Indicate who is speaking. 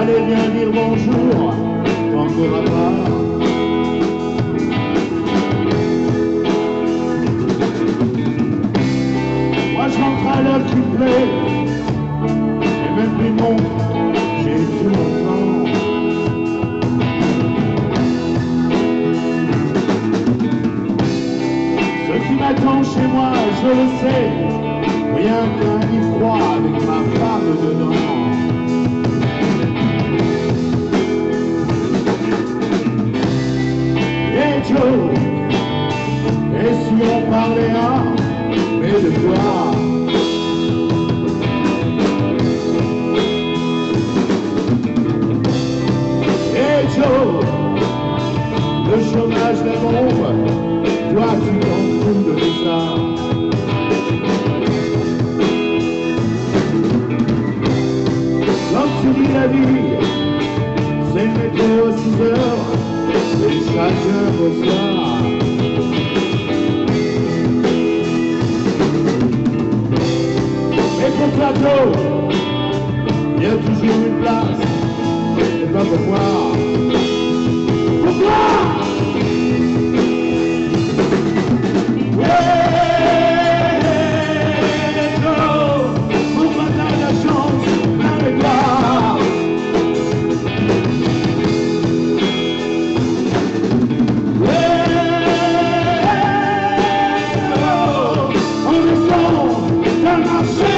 Speaker 1: Allez bien dire bonjour quand t'auras pas. Moi je rentre à l'heure qui plaît, et même plus mon, j'ai tout mon temps. Ce qui m'attend chez moi, je le sais, rien qu'un froid avec ma femme dedans. Joe, et si on parlait un, mais de quoi Et Joe, le chômage des bombes, toi tu t'en fous de ça. Comme tu dis la vie, plateau, il y a toujours une place, et pas pour. nascer.